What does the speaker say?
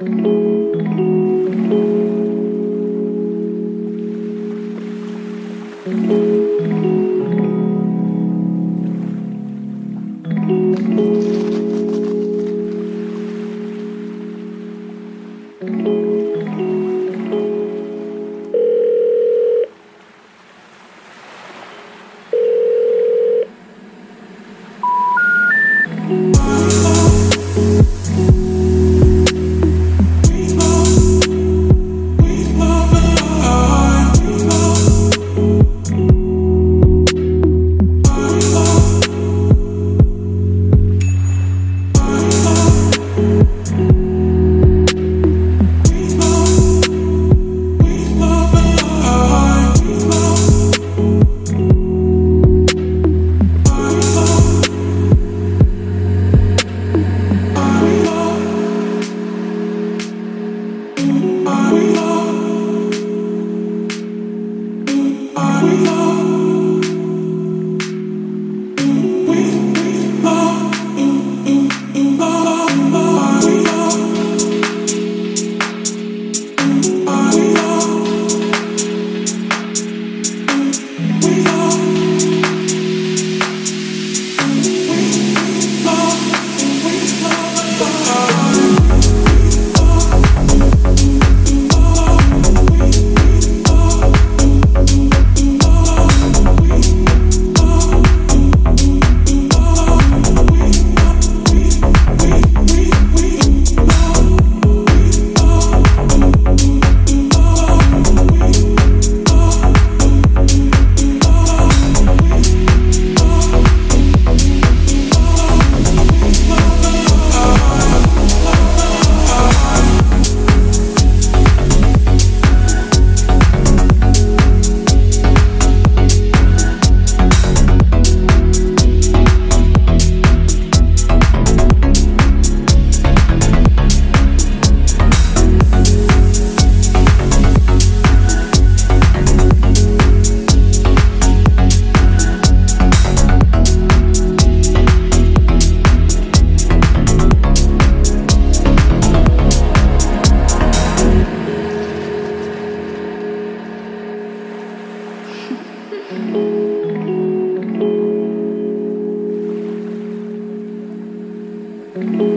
Uh. we thank you